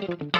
Música